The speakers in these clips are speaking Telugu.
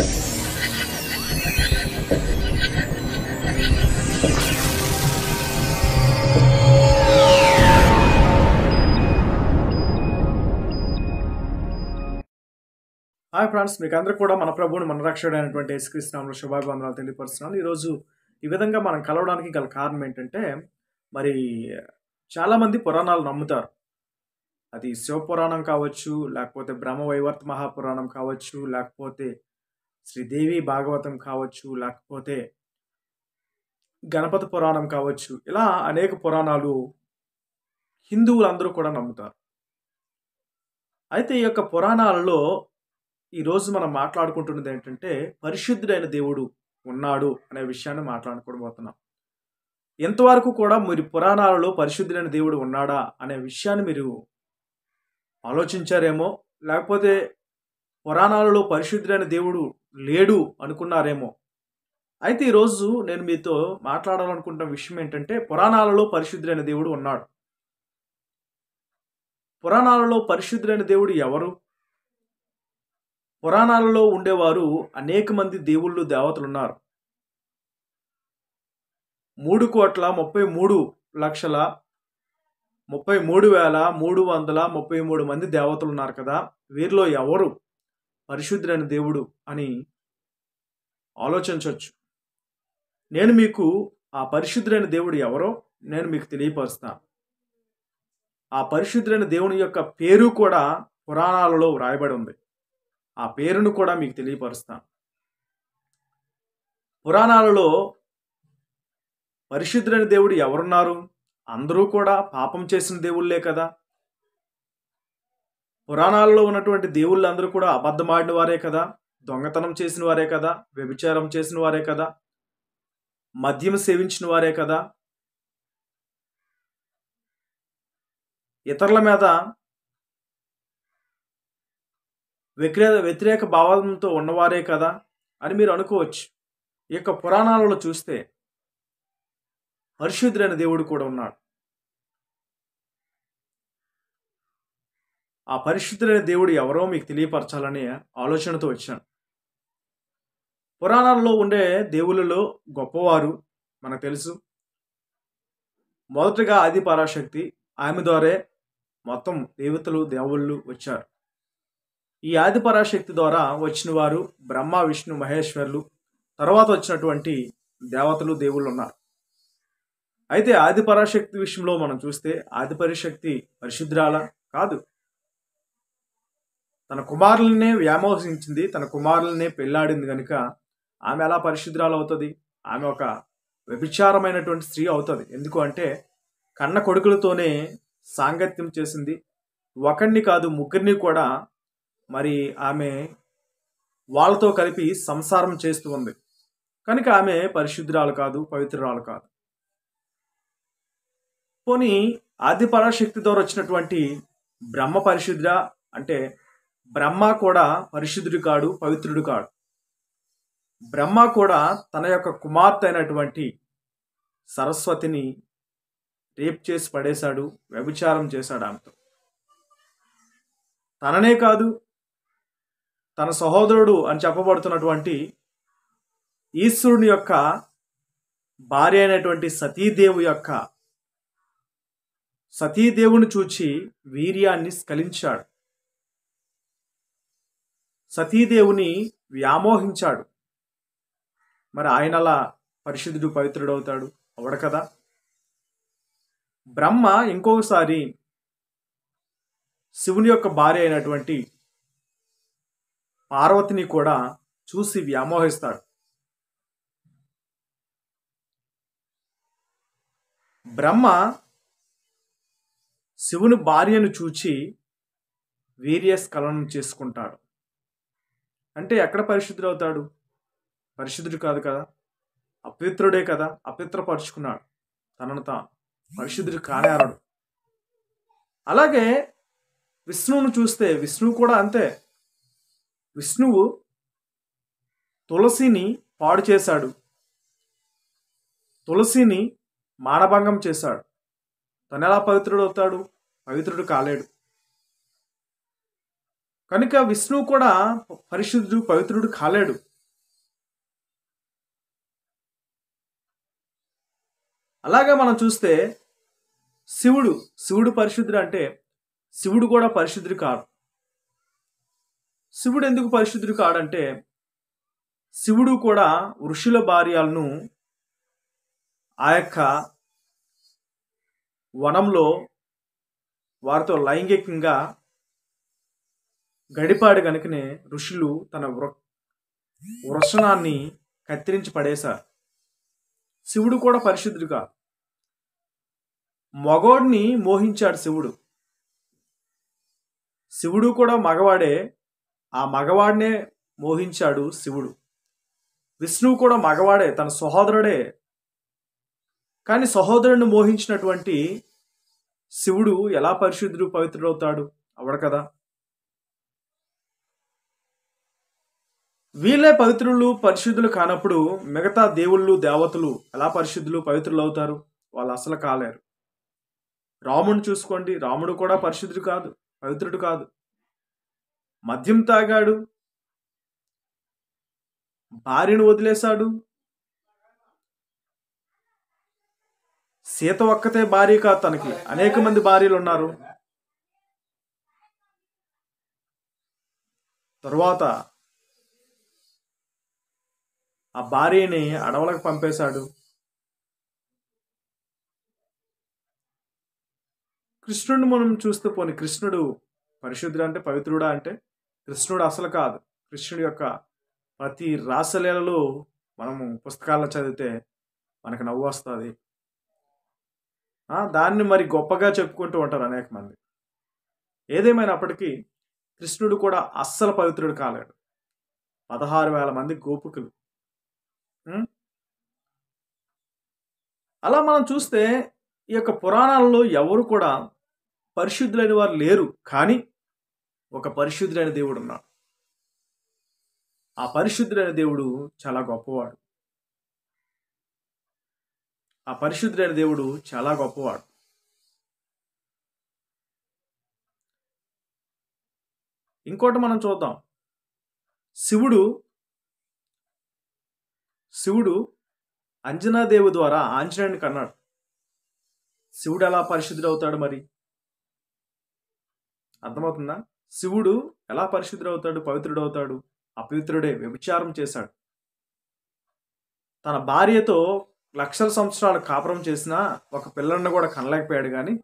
హాయ్ ఫ్రెండ్స్ మీకు అందరూ కూడా మన ప్రభువుని మన రక్షకుడు అయినటువంటి యేసుక్రీస్తునామంలో శుభాభివందనాలు తెలియపరుస్తున్నాను. ఈరోజు ఈ విధంగా మనం కలవడానికి గల కారణం ఏంటంటే మరి చాలామంది పురాణాలు నమ్ముతారు. అది శివపురాణం కావచ్చు లేకపోతే బ్రహ్మ వైవర్త మహాపురాణం కావచ్చు లేకపోతే శ్రీదేవి భాగవతం కావచ్చు లేకపోతే గణపతి పురాణం కావచ్చు ఇలా అనేక పురాణాలు హిందువులందరూ కూడా నమ్ముతారు. అయితే ఈ యొక్క పురాణాలలో ఈరోజు మనం మాట్లాడుకుంటున్నది ఏంటంటే పరిశుద్ధుడైన దేవుడు ఉన్నాడు అనే విషయాన్ని మాట్లాడుకోబోతున్నాం. ఎంతవరకు కూడా మీరు పురాణాలలో పరిశుద్ధుడైన దేవుడు ఉన్నాడా అనే విషయాన్ని మీరు ఆలోచించారేమో లేకపోతే పురాణాలలో పరిశుద్ధుడైన దేవుడు లేడు అనుకున్నారేమో. అయితే ఈరోజు నేను మీతో మాట్లాడాలనుకుంటున్న విషయం ఏంటంటే పురాణాలలో పరిశుద్ధుడైన దేవుడు ఉన్నాడు. పురాణాలలో పరిశుద్ధుడైన దేవుడు ఎవరు? పురాణాలలో ఉండేవారు అనేక మంది దేవుళ్ళు దేవతలు ఉన్నారు. మూడు కోట్ల ముప్పై మూడు లక్షల ముప్పై మూడు వేల మూడు వందల ముప్పై మూడు మంది దేవతలు ఉన్నారు కదా. వీరిలో ఎవరు? పరిశుద్ధుడైన దేవుడు అని ఆలోచించవచ్చు నేను మీకు ఆ పరిశుద్ధుడైన దేవుడు ఎవరో నేను మీకు తెలియపరుస్తాను ఆ పరిశుద్ధుడైన దేవుని యొక్క పేరు కూడా పురాణాలలో వ్రాయబడి ఉంది. ఆ పేరును కూడా మీకు తెలియపరుస్తాను పురాణాలలో పరిశుద్ధుడైన దేవుడు ఎవరున్నారు? అందరూ కూడా పాపం చేసిన దేవుళ్ళే కదా. పురాణాలలో ఉన్నటువంటి దేవుళ్ళందరూ కూడా అబద్ధమాడిన వారే కదా దొంగతనం చేసిన వారే కదా వ్యభిచారం చేసిన వారే కదా మద్యం సేవించిన వారే కదా. ఇతరుల మీద వ్యక్రే వ్యతిరేక భావంతో ఉన్నవారే కదా అని మీరు అనుకోవచ్చు. ఈ యొక్క పురాణాలలో చూస్తే పరిశుద్ధుడైన దేవుడు కూడా ఉన్నాడు. ఆ పరిశుద్ధులైన దేవుడు ఎవరో మీకు తెలియపరచాలనే ఆలోచనతో వచ్చాను. పురాణాల్లో ఉండే దేవుళ్ళలో గొప్పవారు మనకు తెలుసు. మొదటగా ఆది పరాశక్తి ఆమె ద్వారే మొత్తం దేవతలు దేవుళ్ళు వచ్చారు. ఈ ఆది పరాశక్తి ద్వారా వచ్చిన వారు బ్రహ్మ విష్ణు మహేశ్వర్లు తర్వాత వచ్చినటువంటి దేవతలు దేవుళ్ళు ఉన్నారు. అయితే ఆది పరాశక్తి విషయంలో మనం చూస్తే ఆది పరిశక్తి పరిశుద్ధాల కాదు. తన కుమారులనే వ్యామోహించింది తన కుమారులనే పెళ్ళాడింది కనుక ఆమె ఎలా పరిశుద్ధురాలు అవుతుంది. ఆమె ఒక వ్యభిచారమైనటువంటి స్త్రీ అవుతుంది. ఎందుకు అంటే కన్న కొడుకులతోనే సాంగత్యం చేసింది. ఒకరిని కాదు ముగ్గురిని కూడా మరి ఆమె వాళ్ళతో కలిపి సంసారం చేస్తూ ఉంది. కనుక ఆమె పరిశుద్ధురాలు కాదు పవిత్రురాలు కాదు. పోనీ ఆది పరాశక్తి ద్వారా వచ్చినటువంటి బ్రహ్మ పరిశుద్ధ అంటే బ్రహ్మ కూడా పరిశుద్ధుడు కాడు పవిత్రుడు కాడు. బ్రహ్మ కూడా తన యొక్క కుమార్తె అయినటువంటి సరస్వతిని రేప్ చేసి పడేశాడు వ్యభిచారం చేశాడు ఆమెతో. తననే కాదు తన సహోదరుడు అని చెప్పబడుతున్నటువంటి ఈశ్వరుని యొక్క భార్య అయినటువంటి సతీదేవు యొక్క సతీదేవుని చూచి వీర్యాన్ని స్కలించాడు సతీదేవుని వ్యామోహించాడు. మరి ఆయనలా పరిశుద్ధుడు పవిత్రుడు అవుతాడు అవడు కదా. బ్రహ్మ ఇంకొకసారి శివుని యొక్క భార్య అయినటువంటి పార్వతిని కూడా చూసి వ్యామోహిస్తాడు. బ్రహ్మ శివుని భార్యను చూచి వీర్యస్ఖలనం చేసుకుంటాడు. అంటే ఎక్కడ పరిశుద్ధుడు అవుతాడు పరిశుద్ధుడు కాదు కదా. అపవిత్రుడే కదా. అపవిత్రపరుచుకున్నాడు. తనను తాను. పరిశుద్ధుడు కానేరడు అలాగే విష్ణువును చూస్తే విష్ణువు కూడా అంతే. విష్ణువు తులసిని పాడు చేశాడు. తులసిని మానభంగం చేశాడు. తను ఎలా పవిత్రుడు అవుతాడు పవిత్రుడు కాలేడు. కనుక విష్ణువు కూడా పరిశుద్ధుడు పవిత్రుడు కాలేడు. అలాగే మనం చూస్తే శివుడు శివుడు పరిశుద్ధుడు అంటే శివుడు కూడా పరిశుద్ధుడు కాడు. శివుడు ఎందుకు పరిశుద్ధుడు కాడంటే శివుడు కూడా ఋషుల భార్యలను ఆ యొక్క వనంలో వారితో లైంగికంగా గడిపాడు కనుకనే ఋషులు తన వృ వృషణాన్ని కత్తిరించి పడేశారు. శివుడు కూడా పరిశుద్ధుడు కాదు. మగోడిని మోహించాడు శివుడు. శివుడు కూడా మగవాడే ఆ మగవాడినే మోహించాడు శివుడు. విష్ణువు కూడా మగవాడే తన సహోదరుడే. కానీ సహోదరుడిని మోహించినటువంటి శివుడు ఎలా పరిశుద్ధుడు పవిత్రుడవుతాడు? అవడు కదా. వీళ్ళే పవిత్రులు పరిశుద్ధులు కానప్పుడు మిగతా దేవుళ్ళు దేవతలు ఎలా పరిశుద్ధులు పవిత్రులు అవుతారు? వాళ్ళు అసలు కాలేరు. రాముడు చూసుకోండి. రాముడు కూడా పరిశుద్ధుడు కాదు పవిత్రుడు కాదు. మద్యం తాగాడు. భార్యను వదిలేశాడు. సీత ఒక్కతే భార్య కాదు తనకి. అనేక మంది భార్యలు ఉన్నారు. తరువాత ఆ భార్యని అడవులకు పంపేశాడు. కృష్ణుడిని మనం చూస్తే పోని కృష్ణుడు పరిశుద్ధుడు అంటే పవిత్రుడా అంటే కృష్ణుడు అసలు కాదు. కృష్ణుడి యొక్క ప్రతి రాసలీలలో మనము పుస్తకాల్లో చదివితే మనకు నవ్వు వస్తుంది. దాన్ని మరి గొప్పగా చెప్పుకుంటూ ఉంటారు అనేక మంది. ఏదేమైనప్పటికీ కృష్ణుడు కూడా అస్సలు పవిత్రుడు కాలేడు. పదహారు వేల మంది గోపికలు. అలా మనం చూస్తే ఈ యొక్క పురాణాలలో ఎవరు కూడా పరిశుద్ధులైన వారు లేరు కానీ ఒక పరిశుద్ధులైన దేవుడు ఉన్నాడు. ఆ పరిశుద్ధుడైన దేవుడు చాలా గొప్పవాడు. ఆ పరిశుద్ధుడైన దేవుడు చాలా గొప్పవాడు. ఇంకోటి మనం చూద్దాం. శివుడు శివుడు అంజనాదేవి ద్వారా ఆంజనేయుని కన్నాడు. శివుడు ఎలా పరిశుద్ధుడవుతాడు మరి? అర్థమవుతుందా? శివుడు ఎలా పరిశుద్ధుడవుతాడు? పవిత్రుడవుతాడు? పవిత్రుడు అవుతాడు అపవిత్రుడే వ్యభిచారం చేశాడు. తన భార్యతో లక్షల సంవత్సరాలు కాపురం చేసినా ఒక పిల్లలను కూడా కనలేకపోయాడు కానీ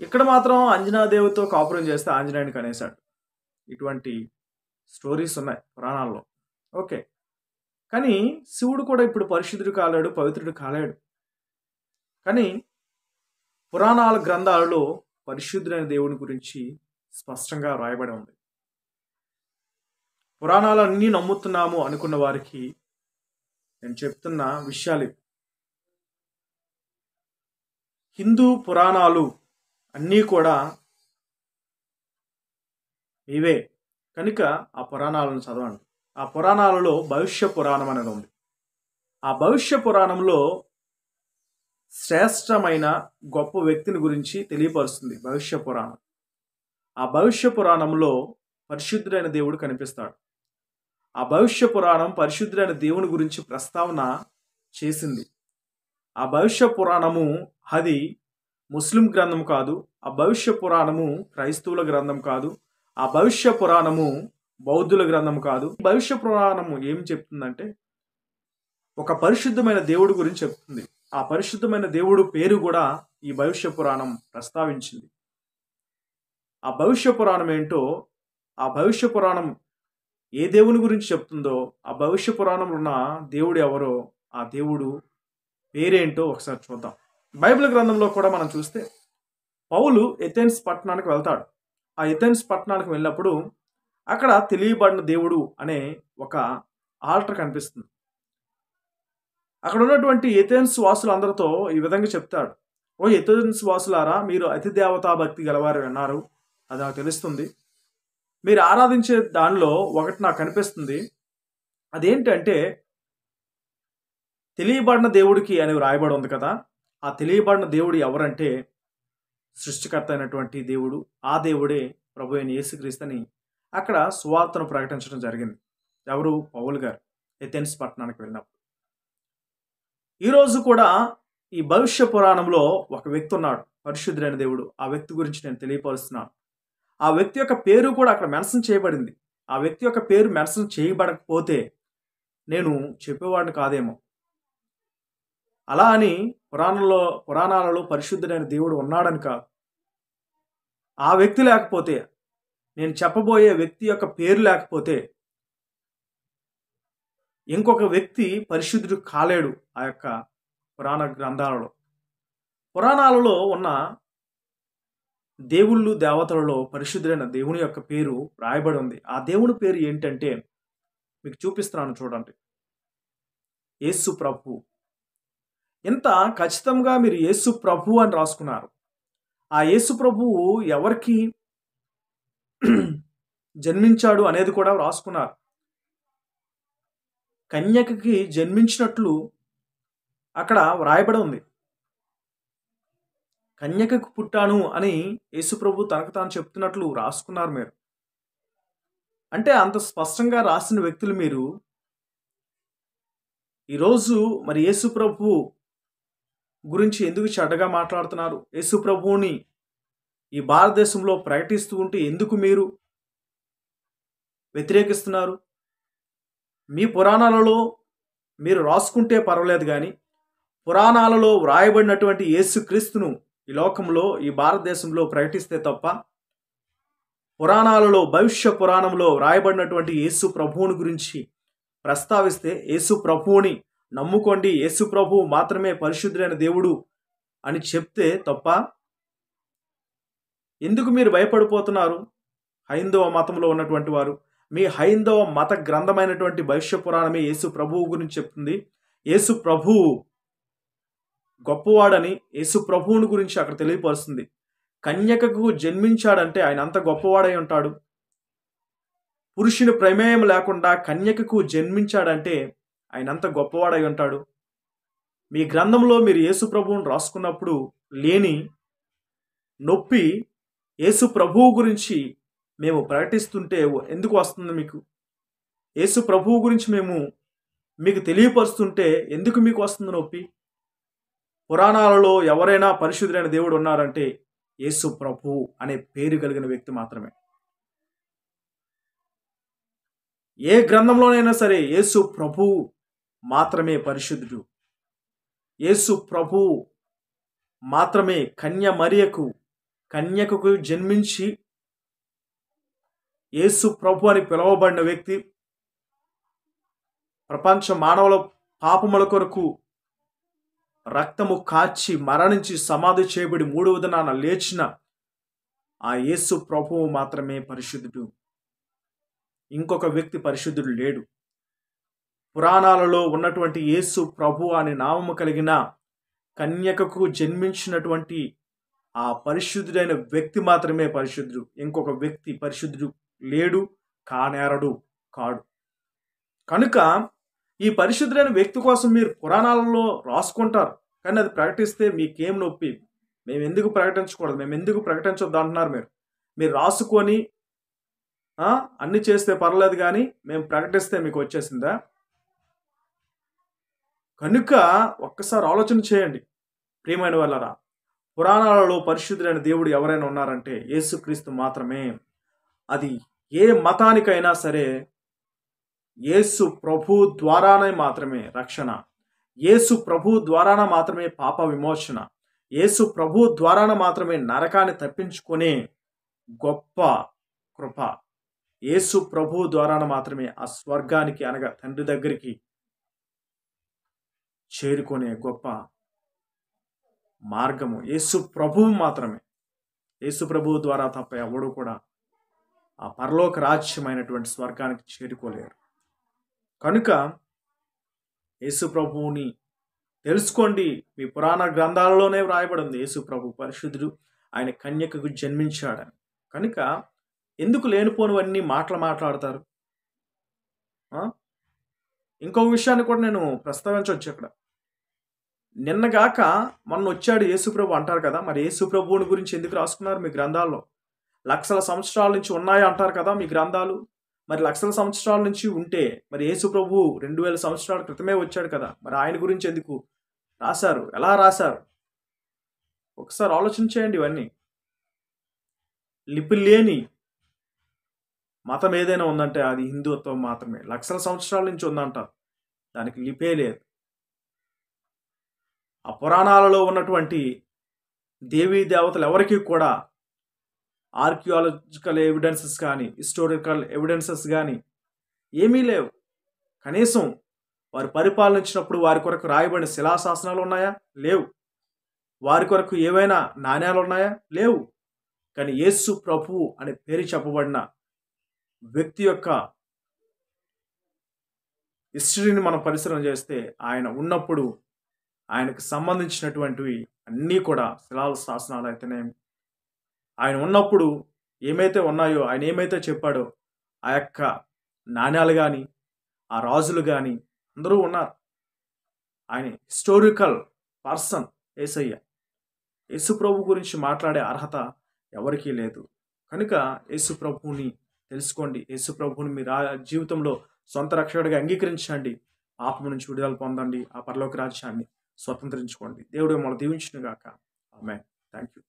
ఇక్కడ మాత్రం అంజనాదేవితో కాపురం చేస్తే ఆంజనేయుని కనేశాడు. ఇటువంటి స్టోరీస్ ఉన్నాయి పురాణాల్లో. ఓకే. కానీ శివుడు కూడా ఇప్పుడు పరిశుద్ధుడు కాలేడు పవిత్రుడు కాలేడు. కానీ పురాణాల గ్రంథాలలో పరిశుద్ధుడైన దేవుని గురించి స్పష్టంగా రాయబడి ఉంది. పురాణాలన్నీ నమ్ముతున్నాము అనుకున్న వారికి నేను చెప్తున్న విషయాలు హిందూ పురాణాలు అన్నీ కూడా ఇవే కనుక ఆ పురాణాలను చదవండి. ఆ పురాణాలలో భవిష్య పురాణం అనేది ఉంది. ఆ భవిష్య పురాణంలో శ్రేష్టమైన గొప్ప వ్యక్తిని గురించి తెలియపరుస్తుంది భవిష్య పురాణం. ఆ భవిష్య పురాణంలో పరిశుద్ధుడైన దేవుడు కనిపిస్తాడు. ఆ భవిష్య పురాణం పరిశుద్ధుడైన దేవుని గురించి ప్రస్తావన చేసింది. ఆ భవిష్య పురాణము అది ముస్లిం గ్రంథం కాదు ఆ భవిష్య పురాణము క్రైస్తవుల గ్రంథం కాదు ఆ భవిష్య పురాణము బౌద్ధుల గ్రంథం కాదు. భవిష్య పురాణము ఏం చెప్తుందంటే ఒక పరిశుద్ధమైన దేవుడి గురించి చెప్తుంది. ఆ పరిశుద్ధమైన దేవుడు పేరు కూడా ఈ భవిష్య పురాణం ప్రస్తావించింది. ఆ భవిష్య పురాణం ఏంటో ఆ భవిష్య పురాణం ఏ దేవుని గురించి చెప్తుందో ఆ భవిష్య పురాణంలో ఉన్న దేవుడు ఎవరో ఆ దేవుడు పేరేంటో ఒకసారి చూద్దాం. బైబిల్ గ్రంథంలో కూడా మనం చూస్తే పౌలు ఎథెన్స్ పట్టణానికి వెళ్తాడు. ఆ ఎథెన్స్ పట్టణానికి వెళ్ళినప్పుడు అక్కడ తెలియబడిన దేవుడు అనే ఒక ఆల్టర్ కనిపిస్తుంది. అక్కడ ఉన్నటువంటి ఎథెన్స్ వాసులందరితో ఈ విధంగా చెప్తాడు. ఓ ఎథెన్స్ వాసులారా మీరు అతి దేవతా భక్తి గలవారు అన్నారు. అది నాకు తెలుస్తుంది. మీరు ఆరాధించే దానిలో ఒకటి నాకు కనిపిస్తుంది. అదేంటంటే తెలియబడిన దేవుడికి అని రాయబడి ఉంది కదా. ఆ తెలియబడిన దేవుడు ఎవరంటే సృష్టికర్త అయినటువంటి దేవుడు ఆ దేవుడే ప్రభు అయిన యేసుక్రీస్తుని అక్కడ సువార్తను ప్రకటించడం జరిగింది. ఎవరు? పౌలు గారు. ఎథెన్స్ పట్టణానికి వెళ్ళినప్పుడు. ఈరోజు కూడా ఈ భవిష్య పురాణంలో ఒక వ్యక్తి ఉన్నాడు పరిశుద్ధుడైన దేవుడు. ఆ వ్యక్తి గురించి నేను తెలియపరుస్తున్నాను. ఆ వ్యక్తి యొక్క పేరు కూడా అక్కడ మెన్షన్ చేయబడింది. ఆ వ్యక్తి యొక్క పేరు మెన్షన్ చేయబడకపోతే నేను చెప్పేవాడిని కాదేమో. అలా అని పురాణంలో పురాణాలలో పరిశుద్ధుడైన దేవుడు ఉన్నాడని కాదు. ఆ వ్యక్తి లేకపోతే నేను చెప్పబోయే వ్యక్తి యొక్క పేరు లేకపోతే ఇంకొక వ్యక్తి పరిశుద్ధుడు కాలేడు ఆ యొక్క పురాణ గ్రంథాలలో. పురాణాలలో ఉన్న దేవుళ్ళు దేవతలలో పరిశుద్ధుడైన దేవుని యొక్క పేరు రాయబడి ఉంది. ఆ దేవుని పేరు ఏంటంటే మీకు చూపిస్తున్నాను చూడండి. యేసు ప్రభు. ఇంత ఖచ్చితంగా మీరు యేసు ప్రభు అని రాసుకున్నారు. ఆ యేసు ప్రభువు ఎవరికి జన్మించాడు అనేది కూడా రాసుకున్నారు. కన్యకకి జన్మించినట్లు అక్కడ వ్రాయబడి ఉంది. కన్యకకు పుట్టాను అని యేసుప్రభు తనకు తాను చెప్తున్నట్లు రాసుకున్నారు మీరు. అంటే అంత స్పష్టంగా రాసిన వ్యక్తులు మీరు. ఈరోజు మరి యేసుప్రభు గురించి ఎందుకు చెడ్డగా మాట్లాడుతున్నారు? యేసుప్రభువుని ఈ భారతదేశంలో ప్రకటిస్తూ ఉంటే ఎందుకు మీరు వ్యతిరేకిస్తున్నారు? మీ పురాణాలలో మీరు రాసుకుంటే పర్వాలేదు కానీ పురాణాలలో వ్రాయబడినటువంటి యేసుక్రీస్తును ఈ లోకంలో ఈ భారతదేశంలో ప్రకటిస్తే తప్ప పురాణాలలో భవిష్య పురాణంలో వ్రాయబడినటువంటి యేసు ప్రభువుని గురించి ప్రస్తావిస్తే యేసు ప్రభువుని నమ్ముకోండి. యేసు ప్రభువు మాత్రమే పరిశుద్ధుడైన దేవుడు అని చెప్తే తప్ప ఎందుకు మీరు భయపడిపోతున్నారు? హైందవ మతంలో ఉన్నటువంటి వారు. మీ హైందవ మత గ్రంథమైనటువంటి భవిష్య పురాణమే యేసు ప్రభువు గురించి చెప్తుంది. యేసు ప్రభువు గొప్పవాడని యేసు ప్రభువుని గురించి అక్కడ తెలియపరుస్తుంది. కన్యకకు జన్మించాడంటే ఆయన అంత గొప్పవాడై ఉంటాడు. పురుషుని ప్రమేయం లేకుండా కన్యకకు జన్మించాడంటే ఆయన అంత గొప్పవాడై ఉంటాడు. మీ గ్రంథంలో మీరు యేసు ప్రభువును రాసుకున్నప్పుడు లేని నొప్పి యేసు ప్రభువు గురించి మేము ప్రకటిస్తుంటే ఎందుకు వస్తుంది మీకు? యేసు ప్రభువు గురించి మేము మీకు తెలియపరుస్తుంటే ఎందుకు మీకు వస్తుంది నొప్పి? పురాణాలలో ఎవరైనా పరిశుద్ధులైన దేవుడు ఉన్నారంటే యేసు ప్రభు అనే పేరు కలిగిన వ్యక్తి మాత్రమే. ఏ గ్రంథంలోనైనా సరే యేసు ప్రభువు మాత్రమే పరిశుద్ధుడు. యేసు ప్రభు మాత్రమే కన్య మరియకు కన్యకు జన్మించి యేసు ప్రభు అని పిలువబడిన వ్యక్తి ప్రపంచ మానవుల పాపముల కొరకు రక్తము కాచి మరణించి సమాధి చేయబడి మూడవ దినాన లేచిన ఆ యేసు ప్రభువు మాత్రమే పరిశుద్ధుడు. ఇంకొక వ్యక్తి పరిశుద్ధుడు లేడు. పురాణాలలో ఉన్నటువంటి యేసు ప్రభు అనే నామము కలిగిన కన్యకకు జన్మించినటువంటి ఆ పరిశుద్ధుడైన వ్యక్తి మాత్రమే పరిశుద్ధుడు. ఇంకొక వ్యక్తి పరిశుద్ధుడు లేడు కానేరడు కాడు. కనుక ఈ పరిశుద్ధులైన వ్యక్తి కోసం మీరు పురాణాలలో రాసుకుంటారు. కానీ అది ప్రకటిస్తే మీకేం నొప్పి? మేము ఎందుకు ప్రకటించకూడదు? మేము ఎందుకు ప్రకటించొద్దు అంటున్నారు మీరు. మీరు రాసుకొని అన్నీ అన్ని చేస్తే పర్లేదు కానీ మేము ప్రకటిస్తే మీకు వచ్చేసిందా? కనుక ఒక్కసారి ఆలోచన చేయండి. ప్రియమైన వాళ్ళరా పురాణాలలో పరిశుద్ధులైన దేవుడు ఎవరైనా ఉన్నారంటే యేసుక్రీస్తు మాత్రమే. అది ఏ మతానికైనా సరే యేసు ప్రభు ద్వారానే మాత్రమే రక్షణ. యేసు ప్రభు ద్వారాన మాత్రమే పాప విమోచన. యేసు ప్రభు ద్వారాన మాత్రమే నరకాన్ని తప్పించుకునే గొప్ప కృప. యేసు ప్రభు ద్వారాన మాత్రమే ఆ స్వర్గానికి అనగా తండ్రి దగ్గరికి చేరుకునే గొప్ప మార్గము. యేసు ప్రభువు మాత్రమే. యేసు ప్రభువు ద్వారా తప్ప ఎవడు కూడా ఆ పరలోక రాజ్యమైనటువంటి స్వర్గానికి చేరుకోలేరు. కనుక యేసు ప్రభువుని తెలుసుకోండి. మీ పురాణ గ్రంథాలలోనే వ్రాయబడి ఉంది యేసు ప్రభు పరిశుద్ధుడు. ఆయన కన్యకకు జన్మించాడని. కనుక ఎందుకు లేనిపోనివన్నీ మాటలు మాట్లాడతారు? ఇంకో ఇంకొక విషయాన్ని కూడా నేను ప్రస్తావించవచ్చు ఇక్కడ నిన్నగాక మొన్న వచ్చాడు యేసుప్రభు అంటారు కదా మరి యేసుప్రభువుని గురించి ఎందుకు రాసుకున్నారు మీ గ్రంథాల్లో? లక్షల సంవత్సరాల నుంచి ఉన్నాయి అంటారు కదా మీ గ్రంథాలు. మరి లక్షల సంవత్సరాల నుంచి ఉంటే మరి యేసుప్రభు రెండు వేల సంవత్సరాల క్రితమే వచ్చాడు కదా మరి ఆయన గురించి ఎందుకు రాశారు? ఎలా రాశారు? ఒకసారి ఆలోచించేయండి ఇవన్నీ. లిపి లేని మతం ఏదైనా ఉందంటే అది హిందుత్వం మాత్రమే. లక్షల సంవత్సరాల నుంచి ఉందంట. దానికి లిపే లేదు. ఆ పురాణాలలో ఉన్నటువంటి దేవీ దేవతలు ఎవరికి కూడా ఆర్కియాలజికల్ ఎవిడెన్సెస్ కానీ హిస్టారికల్ ఎవిడెన్సెస్ కానీ ఏమీ లేవు. కనీసం వారు పరిపాలించినప్పుడు వారి కొరకు రాయబడిన శిలాశాసనాలు ఉన్నాయా? లేవు. వారి కొరకు ఏవైనా నాణ్యాలు ఉన్నాయా? లేవు. కానీ యేసు ప్రభువు అనే పేరు చెప్పబడిన వ్యక్తి యొక్క హిస్టరీని మనం పరిశీలన చేస్తే ఆయన ఉన్నప్పుడు ఆయనకు సంబంధించినటువంటివి అన్నీ కూడా శిలాల శాసనాలు అయితేనే ఆయన ఉన్నప్పుడు ఏమైతే ఉన్నాయో ఆయన ఏమైతే చెప్పాడో ఆ యొక్క నాణ్యాలు కానీ ఆ రాజులు కానీ అందరూ ఉన్నారు. ఆయన హిస్టోరికల్ పర్సన్ ఏసయ్య. యేసు ప్రభు గురించి మాట్లాడే అర్హత ఎవరికీ లేదు. కనుక యేసు ప్రభుని తెలుసుకోండి. యేసు ప్రభువుని మీ రా జీవితంలో సొంత రక్షకుడిగా అంగీకరించండి. ఆపమ నుంచి విడుదల పొందండి. ఆ పరలోక రాజ్యాన్ని స్వతంత్రించుకోండి. దేవుడు మిమ్మల్ని దీవించును గాక ఆమె థ్యాంక్ యూ